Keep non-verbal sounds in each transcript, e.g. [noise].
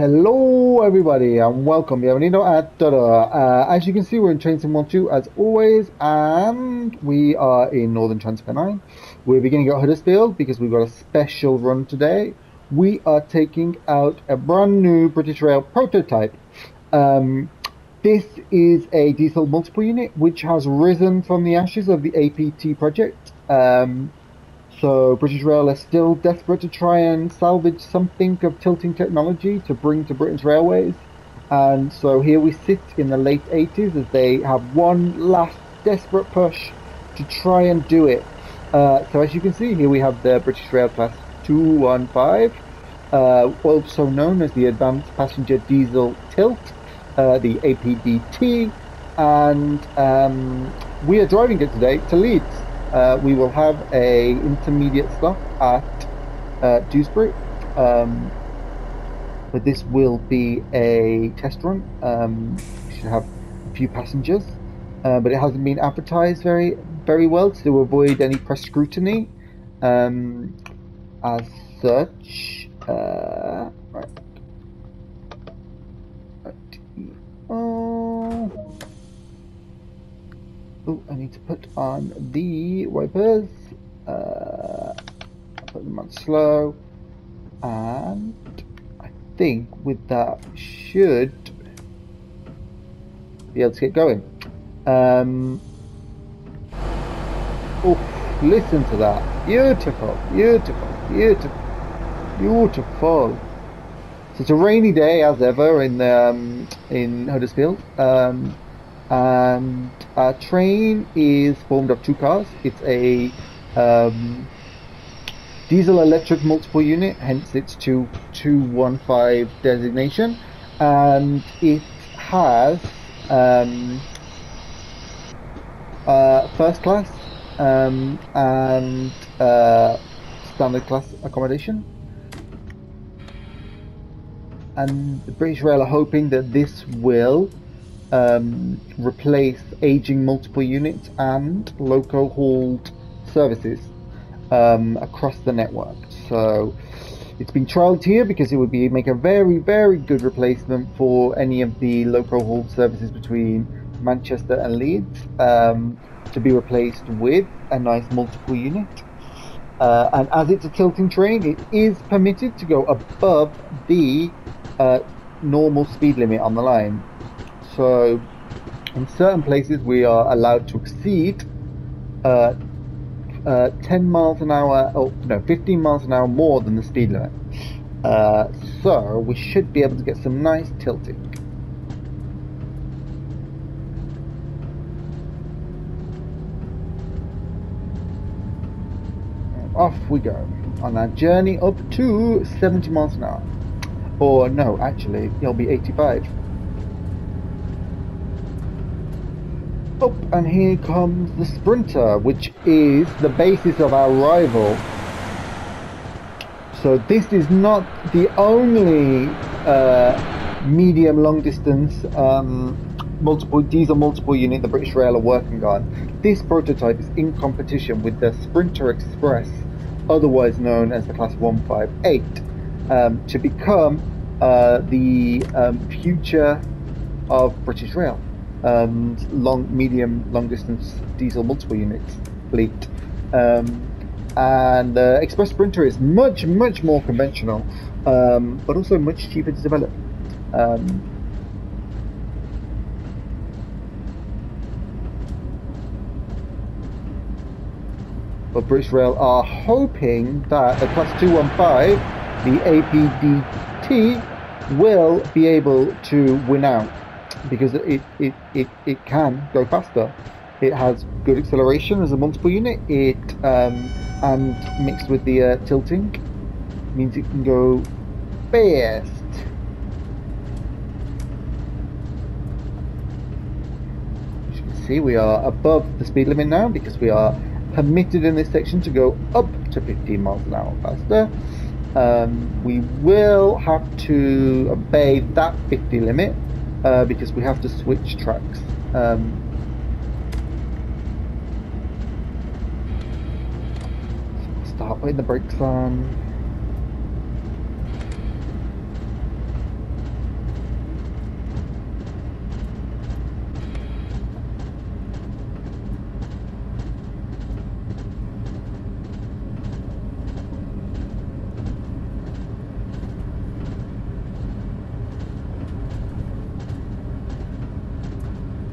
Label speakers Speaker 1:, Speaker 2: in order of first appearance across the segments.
Speaker 1: Hello everybody and welcome, bienvenido a todo. Uh, as you can see we're in Train Sim 2 as always and we are in Northern Transpennine. We're beginning at Huddersfield because we've got a special run today. We are taking out a brand new British Rail prototype. Um, this is a diesel multiple unit which has risen from the ashes of the APT project. Um, so British Rail are still desperate to try and salvage something of tilting technology to bring to Britain's railways. And so here we sit in the late 80s as they have one last desperate push to try and do it. Uh, so as you can see here we have the British Rail Class 215, uh, also known as the Advanced Passenger Diesel Tilt, uh, the APDT, and um, we are driving it today to Leeds. Uh, we will have a intermediate stop at uh, Dewsbury, um, but this will be a test run. Um, we should have a few passengers, uh, but it hasn't been advertised very very well to avoid any press scrutiny. Um, as such, uh, right. Oh, I need to put on the wipers. Uh, put them on slow. And I think with that should be able to get going. Um, oh, listen to that. Beautiful, beautiful, beautiful, beautiful. So it's a rainy day as ever in um, in Huddersfield. Um, and our train is formed of two cars. It's a um, diesel electric multiple unit, hence its 2215 designation, and it has um, uh, first class um, and uh, standard class accommodation. And the British Rail are hoping that this will um, replace aging multiple units and loco hauled services um, across the network. So it's been trialed here because it would be make a very very good replacement for any of the loco hauled services between Manchester and Leeds um, to be replaced with a nice multiple unit. Uh, and as it's a tilting train, it is permitted to go above the uh, normal speed limit on the line. So in certain places we are allowed to exceed uh, uh, 10 miles an hour, oh no, 15 miles an hour more than the speed limit. Uh, so we should be able to get some nice tilting. off we go on our journey up to 70 miles an hour. Or no, actually, it'll be 85. Oh, and here comes the Sprinter, which is the basis of our rival. So this is not the only uh, medium long distance um, multiple diesel multiple unit the British Rail are working on. This prototype is in competition with the Sprinter Express, otherwise known as the Class 158, um, to become uh, the um, future of British Rail um, long, medium, long distance diesel multiple units fleet. Um, and the uh, Express Sprinter is much, much more conventional, um, but also much cheaper to develop. Um, but British Rail are hoping that the Class 215, the APDT, will be able to win out because it, it, it, it can go faster. It has good acceleration as a multiple unit. It um, and mixed with the uh, tilting means it can go fast. As you can see, we are above the speed limit now because we are permitted in this section to go up to 15 miles an hour faster. Um, we will have to obey that 50 limit uh, because we have to switch tracks. Um, start putting the brakes on.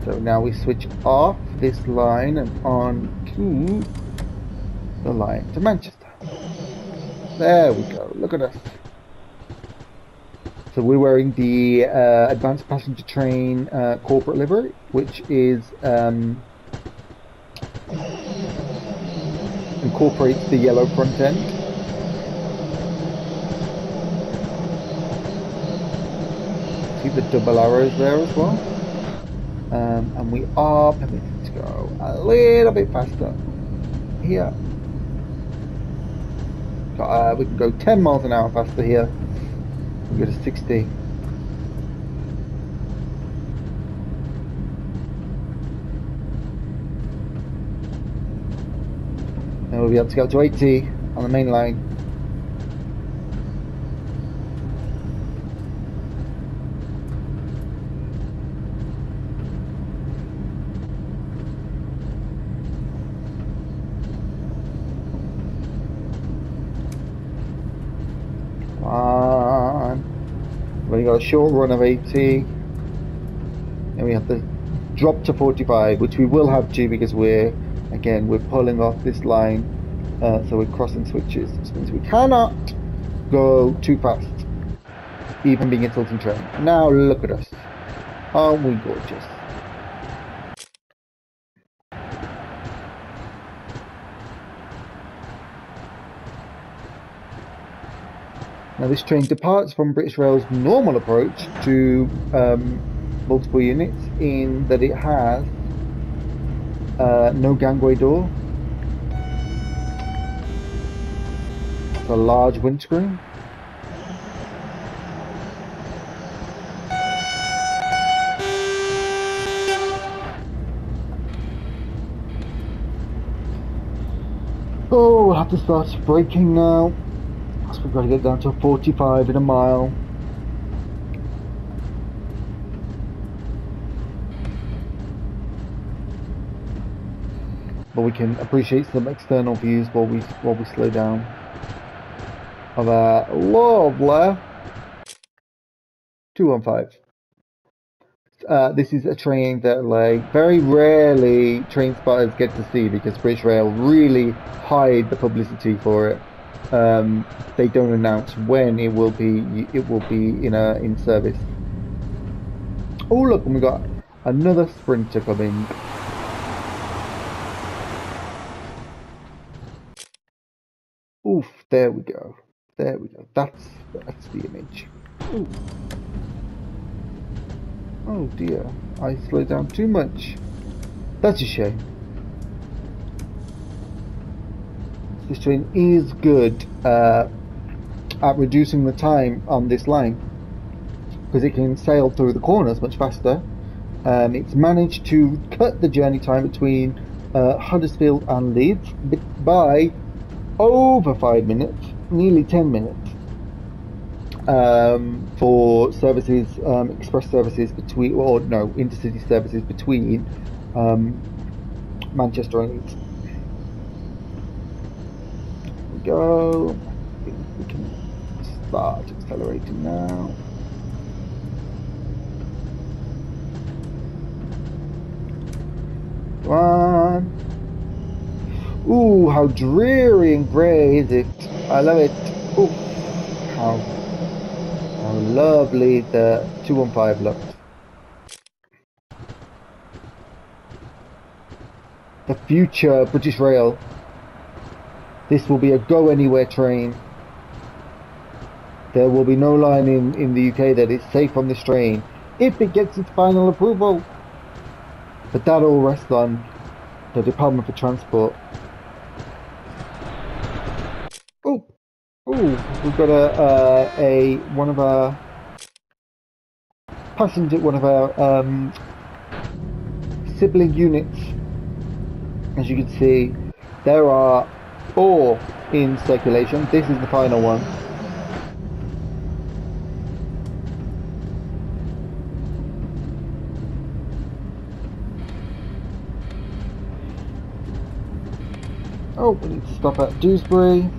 Speaker 1: So now we switch off this line and on to the line to Manchester. There we go. Look at us. So we're wearing the uh, Advanced Passenger Train uh, corporate livery, which is um, incorporates the yellow front end. See the double arrows there as well. Um, and we are permitted to go a little bit faster here. Uh, we can go 10 miles an hour faster here. We go to 60. And we'll be able to go to 80 on the main line. Come on. We've only got a short run of 80. And we have to drop to 45, which we will have to because we're, again, we're pulling off this line. Uh, so we're crossing switches, which means we cannot go too fast, even being a tilting train. Now look at us. Aren't we gorgeous? Now this train departs from British Rail's normal approach to um, multiple units in that it has uh, no gangway door, it's a large windscreen. Oh, we'll have to start braking now. We've got to get down to 45 in a mile. But we can appreciate some external views while we while we slow down. Of a lovely 215. Uh, this is a train that like very rarely train spotters get to see because British Rail really hide the publicity for it um, they don't announce when it will be it will be in a in service. Oh look, and we got another sprinter coming. Oof! There we go. There we go. That's that's the image. Ooh. Oh dear, I slowed down too much. That's a shame. This train is good uh, at reducing the time on this line because it can sail through the corners much faster. Um, it's managed to cut the journey time between uh, Huddersfield and Leeds by over five minutes, nearly 10 minutes, um, for services, um, express services between, or no, intercity services between um, Manchester and Leeds go. I think we can start accelerating now. Come on. Ooh, how dreary and grey is it? I love it. Ooh, how, how lovely the 215 looks. The future British Rail this will be a go anywhere train. There will be no line in, in the UK that is safe on this train if it gets its final approval. But that all rests on the Department for Transport. Oh, oh, we've got a, uh, a one of our passenger, one of our um, sibling units. As you can see, there are four in circulation. This is the final one. Oh, we need to stop at Dewsbury.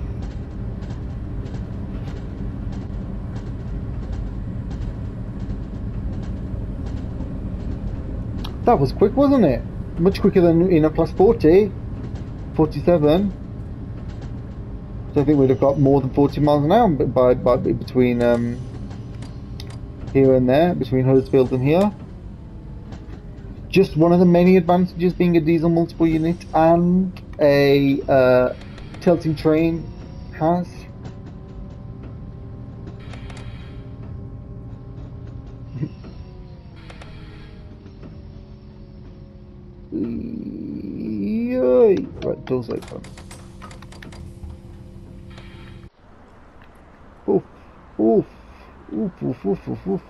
Speaker 1: That was quick, wasn't it? Much quicker than in a plus 40. 47. I think we'd have got more than 40 miles an hour by, by between um, here and there, between Huddersfield and here. Just one of the many advantages being a diesel multiple unit and a uh, tilting train has. [laughs] Right, doors open. Oof, oof, oof, oof, oof.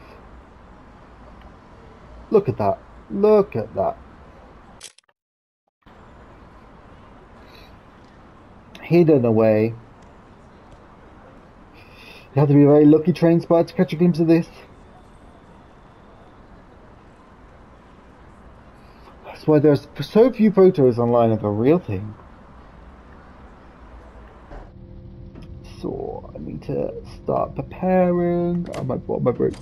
Speaker 1: Look at that. Look at that. Hidden away. You have to be a very lucky train spot to catch a glimpse of this. That's why there's so few photos online of the real thing. So I need to start preparing. Bought my break.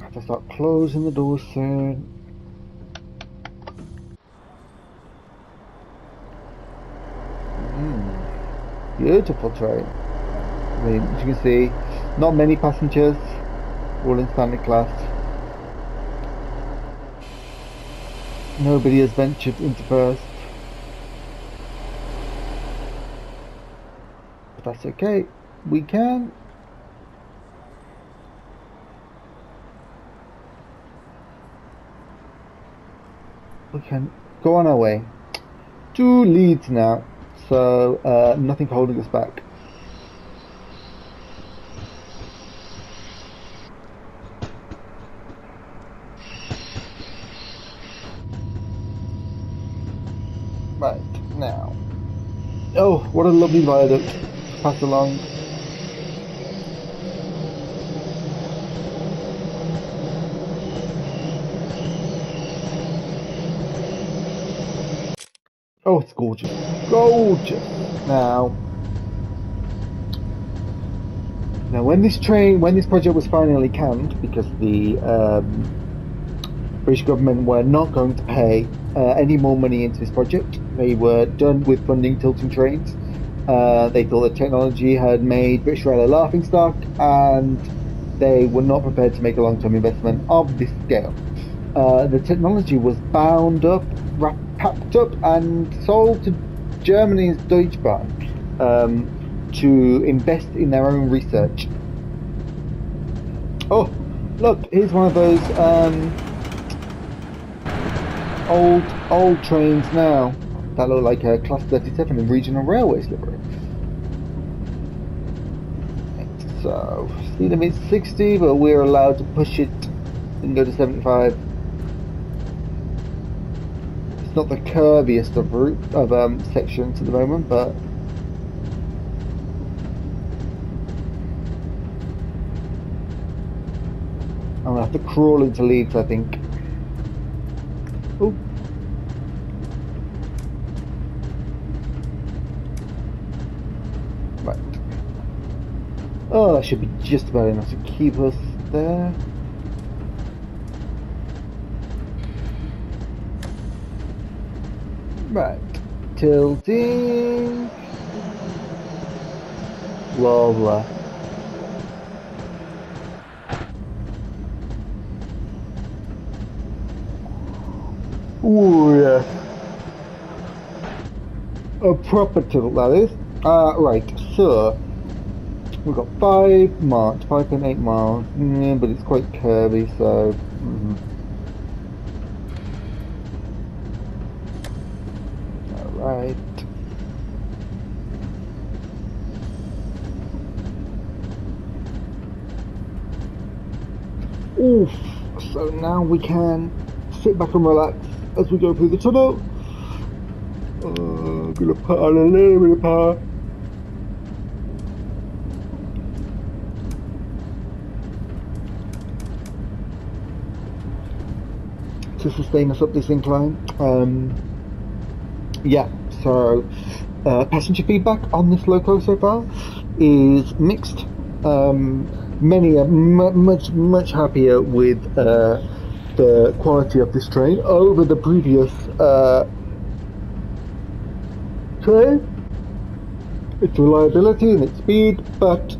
Speaker 1: I have to start closing the door soon. Mm, beautiful train. I mean, as you can see, not many passengers, all in standard class. Nobody has ventured into first. But that's okay. We can. We can go on our way. to Leeds now, so uh, nothing holding us back. Right, now. Oh, what a lovely viaduct pass along. Oh, it's gorgeous. Gorgeous. Now, now when this train, when this project was finally canned, because the um, British government were not going to pay uh, any more money into this project, they were done with funding tilting trains. Uh, they thought the technology had made British Rail a laughing stock, and they were not prepared to make a long-term investment of this scale. Uh, the technology was bound up, wrapped, packed up, and sold to Germany's Deutsche Bahn um, to invest in their own research. Oh, look! Here's one of those um, old old trains now that look like a Class 37 in regional railways livery. So, speed limit 60, but we're allowed to push it and go to 75. It's not the curviest of route of um, sections at the moment, but I'm gonna have to crawl into Leeds, I think. Oh. Right. Oh, that should be just about enough to keep us there. Right. Tilting. Blah. Ooh, yeah. A proper tilt, that is. Uh, right, so, we've got 5 miles, 5.8 miles, yeah, but it's quite curvy, so, mm. Alright. Oof, so now we can sit back and relax as we go through the tunnel. Uh, gonna put on a little bit of power. To sustain us up this incline. Um, yeah, so uh, passenger feedback on this loco so far is mixed. Um, many are much much happier with uh, the quality of this train over the previous uh, train. Its reliability and its speed, but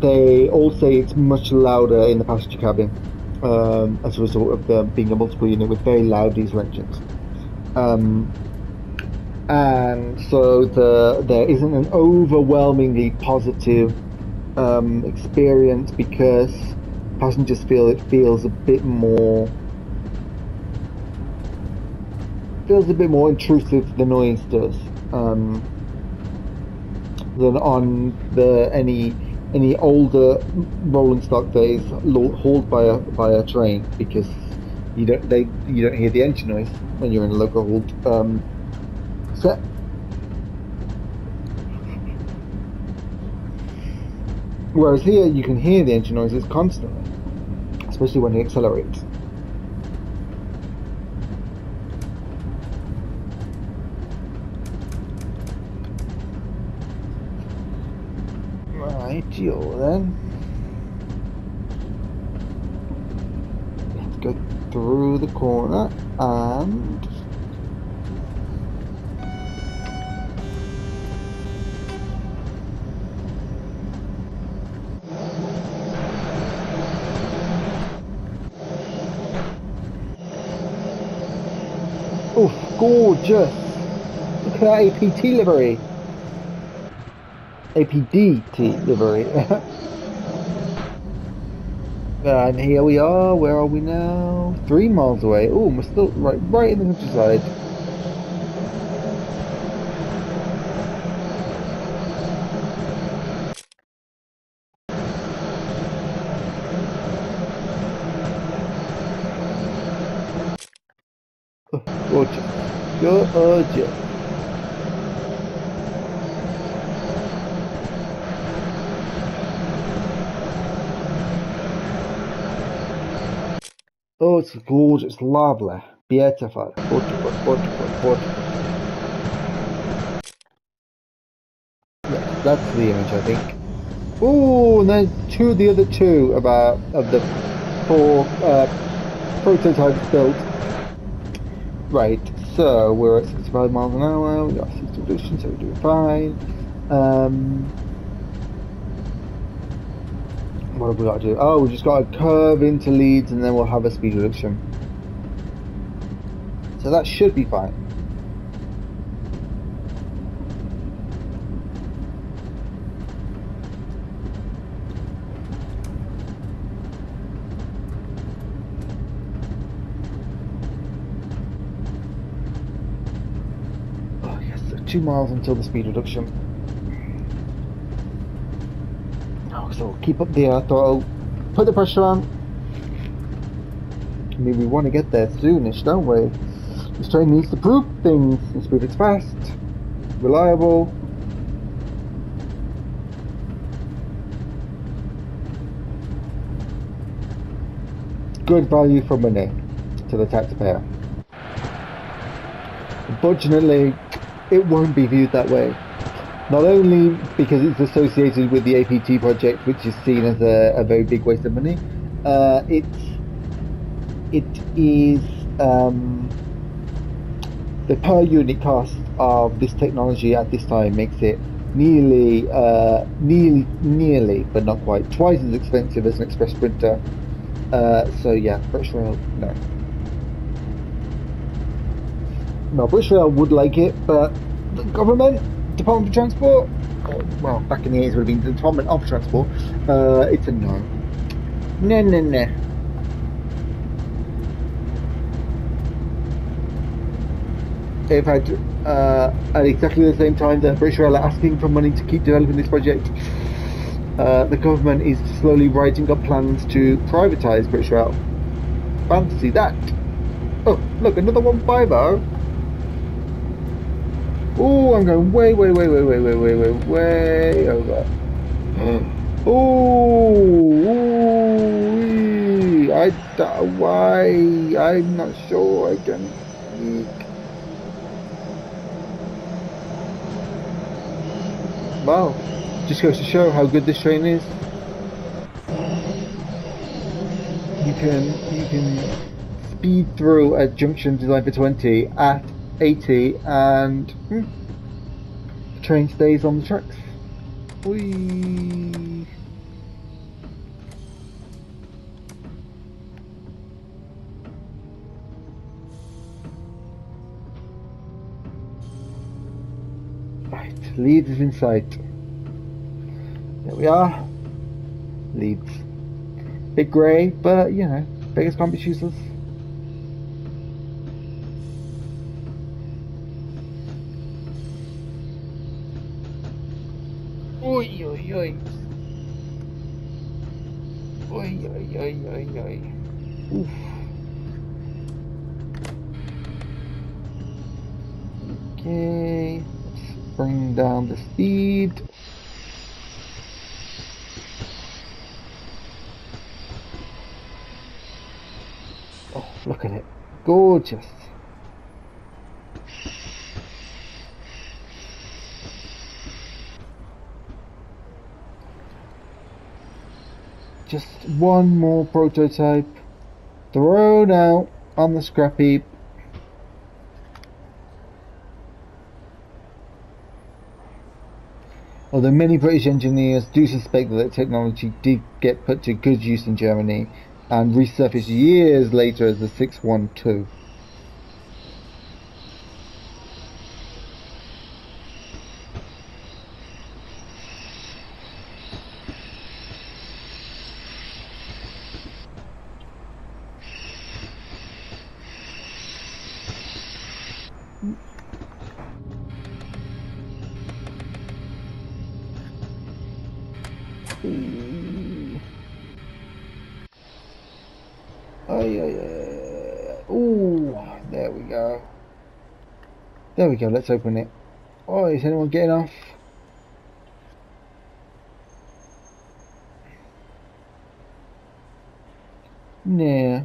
Speaker 1: they all say it's much louder in the passenger cabin um, as a result of them being a multiple unit with very loud diesel engines. Um, and so the there isn't an overwhelmingly positive um, experience because passengers feel it feels a bit more feels a bit more intrusive than noise does um, than on the any any older rolling stock days hauled by a by a train because you don't they you don't hear the engine noise when you're in a loco hauled um, set. Whereas here you can hear the engine noises constantly, especially when it accelerates. Rightio then. Let's go through the corner and Oof, gorgeous. Look at that APT livery. APDT livery. [laughs] and here we are. Where are we now? Three miles away. Oh, we're still right, right in the countryside. Gorgeous. Gorgeous. Oh, it's gorgeous, it's lovely, beautiful, beautiful, beautiful, beautiful. That's the image, I think. Oh, and then two of the other two about of the four uh, prototypes built Right, so we're at 65 miles an hour, we got 60 reduction, so we're doing fine. Um, what have we got to do? Oh, we just got to curve into Leeds and then we'll have a speed reduction. So that should be fine. Oh, two miles until the speed reduction. Oh, so keep up the uh, air throttle, put the pressure on. I mean, we want to get there soonish, don't we? This train needs to prove things. The speed is fast, reliable. Good value for money to the taxpayer. Unfortunately, it won't be viewed that way. Not only because it's associated with the APT project, which is seen as a, a very big waste of money, uh, it, it is um, the per unit cost of this technology at this time makes it nearly, uh, nearly, nearly, but not quite, twice as expensive as an Express Sprinter. Uh, so yeah, British Rail, no. No, British Rail would like it, but the government, Department of Transport, well, back in the 80s would have been the Department of Transport, uh, it's a no. No, no, no. In fact, uh, at exactly the same time that British Rail are asking for money to keep developing this project, uh, the government is slowly writing up plans to privatise British Rail. Fancy that! Oh, look, another 150. Oh, I'm going way, way, way, way, way, way, way, way, way over. Oh, I why? I'm not sure I can. Wow, just goes to show how good this train is. you can you can speed through a junction designed for 20 at 80 and hmm, the train stays on the tracks. Whee! Right, Leeds is in sight. There we are. Leeds. Bit grey, but you know, beggars can't be choosers. Okay, let's bring down the speed. Oh, look at it. Gorgeous. Just one more prototype thrown out on the scrap heap. Although many British engineers do suspect that the technology did get put to good use in Germany and resurfaced years later as the 612. There we go, let's open it. Oh, is anyone getting off? Nah.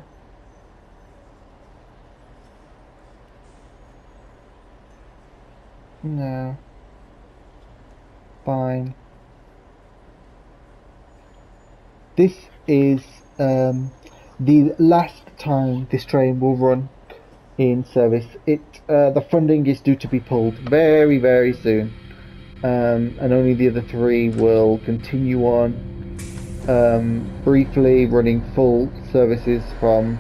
Speaker 1: No. Fine. This is um, the last time this train will run in service. It uh, the funding is due to be pulled very very soon, um, and only the other three will continue on. Um, briefly running full services from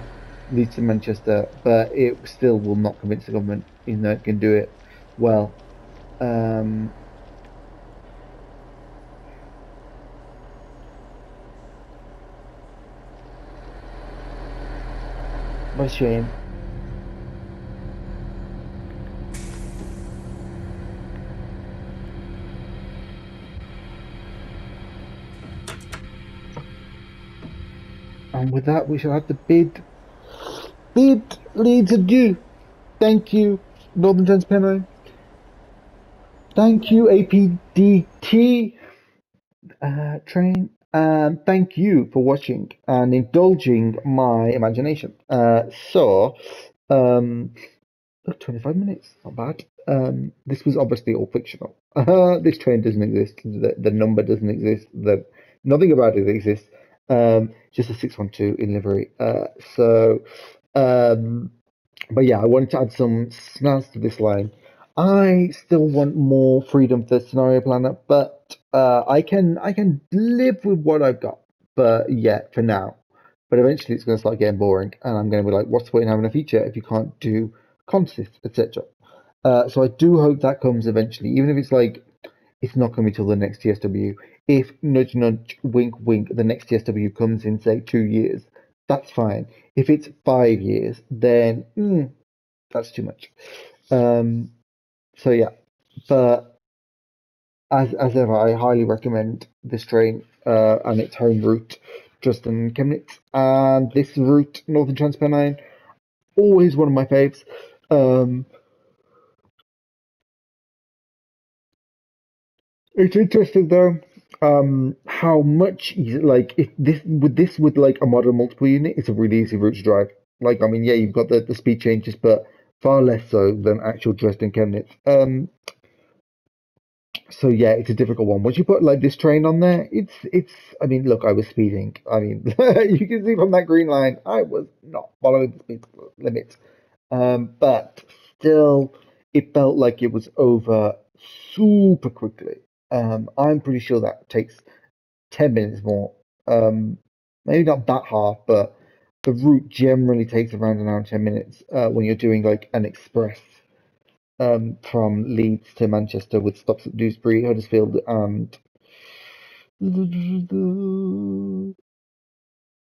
Speaker 1: Leeds to Manchester, but it still will not convince the government, even though it can do it well. Um, what a shame. And with that, we shall have to bid bid Leeds adieu. Thank you, Northern Transpennine. Thank you, APDT uh, train. And thank you for watching and indulging my imagination. Uh, so, um, oh, 25 minutes, not bad. Um, this was obviously all fictional. Uh, [laughs] this train doesn't exist. The, the number doesn't exist. The nothing about it exists. Um, just a 612 in livery. Uh, so, um, but yeah, I wanted to add some snazz to this line. I still want more freedom for scenario planner, but uh, I can I can live with what I've got. But yeah, for now. But eventually, it's going to start getting boring, and I'm going to be like, "What's the point in having a feature if you can't do consists, etc." Uh, so I do hope that comes eventually, even if it's like it's not coming till the next TSW. If nudge nudge, wink wink, the next TSW comes in say two years, that's fine. If it's five years, then mm, that's too much. Um, so yeah, but as as ever, I highly recommend this train uh, and its home route, Dresden Chemnitz, and this route, Northern Transpennine, always one of my faves. Um, it's interesting though, um, how much like if this with this with like a modern multiple unit, it's a really easy route to drive. Like I mean, yeah, you've got the, the speed changes, but far less so than actual Dresden Chemnitz. Um, so yeah, it's a difficult one. Once you put like this train on there, it's it's. I mean, look, I was speeding. I mean, [laughs] you can see from that green line, I was not following the speed limit. Um, but still, it felt like it was over super quickly. Um, I'm pretty sure that takes ten minutes more. Um, maybe not that half, but the route generally takes around an hour and ten minutes uh, when you're doing like an express um, from Leeds to Manchester with stops at Dewsbury, Huddersfield, and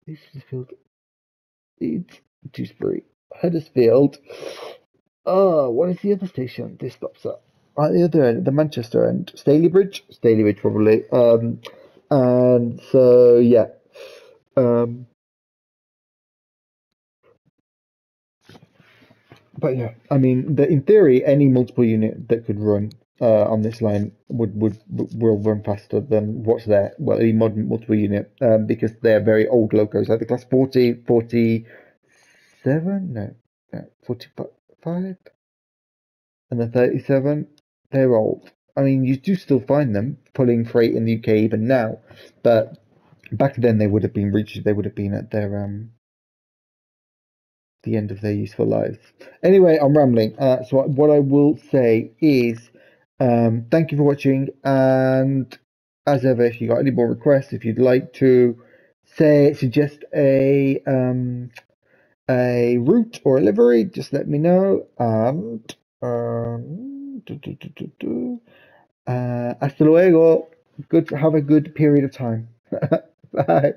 Speaker 1: Huddersfield, Leeds, Dewsbury, Huddersfield. Oh, what is the other station this stops at? At the other end, the Manchester end, Stalybridge, Stalybridge probably. Um, and so yeah, um, but yeah, I mean, the, in theory, any multiple unit that could run uh, on this line would, would will run faster than what's there. Well, any modern multiple unit um, because they're very old locos, like the class 40, 47, no, no 45, and the 37. They're old. I mean, you do still find them pulling freight in the UK even now, but back then they would have been reached. They would have been at their um the end of their useful lives. Anyway, I'm rambling. Uh, so what I will say is, um, thank you for watching, and as ever, if you got any more requests, if you'd like to say suggest a um a route or a livery, just let me know. And um, uh, hasta luego. Good. Have a good period of time. [laughs] Bye.